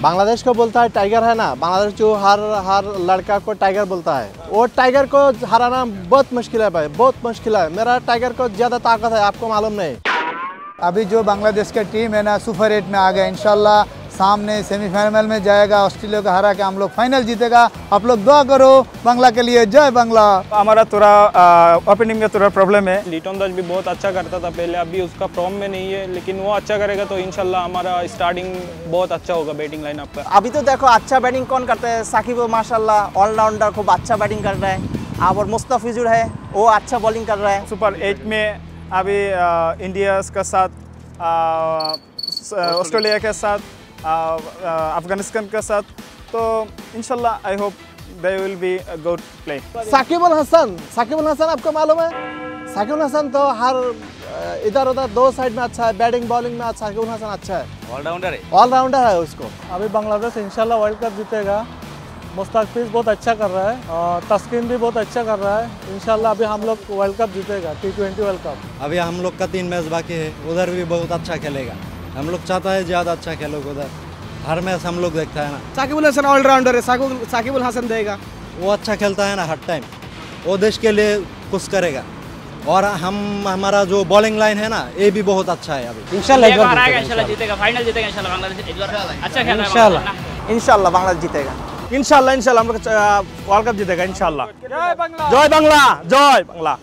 बांग्लादेश को बोलता है टाइगर है ना? बांग्लादेश जो हर हर लड़का को टाइगर बोलता है। वो टाइगर को हराना बहुत मुश्किल है भाई, बहुत मुश्किल है। मेरा टाइगर को ज़्यादा ताकत है, आपको मालूम नहीं। अभी जो बांग्लादेश का टीम है ना सुपर एट में आ गया इंशाल्लाह। सामने सेमीफाइनल में जाएगा ऑस्ट्रेलिया को हरा के हम लोग फाइनल जीतेगा। आप लोग दुआ करो बांग्ला के लिए जय बांग्ला। हमारा थोड़ा ओपनिंग में थोड़ा प्रॉब्लम है। लिटन दास भी बहुत अच्छा करता था पहले अभी उसका फॉर्म में नहीं है लेकिन वो अच्छा करेगा तो इंशाल्लाह हमारा स्टार्टिंग बहुत अच्छा होगा बैटिंग लाइन का। अभी तो देखो अच्छा बैटिंग कौन करता है? साकिब माशाल्लाह ऑलराउंडर खूब अच्छा बैटिंग कर रहा है। और मुस्तफिजुर है वो अच्छा बॉलिंग कर रहा है। सुपर एट में अभी इंडिया के साथ ऑस्ट्रेलिया के साथ अफ़गानिस्तान के साथ। तो इंशाल्लाह I hope they will be good play Shakib Al Hasan Shakib Al Hasan आपको मालूम है? साकिब अल हसन तो हर इधर उधर दो साइड में अच्छा है बैटिंग बॉलिंग में साकिब अल हसन अच्छा है। ऑलराउंडर है। ऑलराउंडर है उसको। अभी बांग्लादेश इंशाल्लाह वर्ल्ड कप जीतेगा। मुस्ताकफिज बहुत अच्छा कर रहा है और तस्किन भी बहुत अच्छा कर रहा है। इनशाला अभी हम लोग वर्ल्ड कप जीतेगा टी ट्वेंटी वर्ल्ड कप अभी हम लोग का तीन मैच बाकी है उधर भी बहुत अच्छा खेलेगा। हम लोग चाहता है ज़्यादा अच्छा खेलो उधर। हर मैच हम लोग देखता है ना। साकिबुल हसन ऑलराउंडर है साकिबुल हसन देगा। वो अच्छा खेलता है ना हर टाइम वो देश के लिए कुछ करेगा। और हम हमारा जो बॉलिंग लाइन है ना ये भी बहुत अच्छा है अभी। इंशाल्लाह जीतेगा फाइनल जीतेगा इंशाल्लाह बांग्लादेश। अच्छा खेल रहा है बांग्लादेश इंशाल्लाह बांग्लादेश जीतेगा। इंशाल्लाह इंशाल्लाह हम लोग वर्ल्ड कप जीतेगा इंशाल्लाह। जय बांग्ला। जय बांग्ला जय बांग्ला।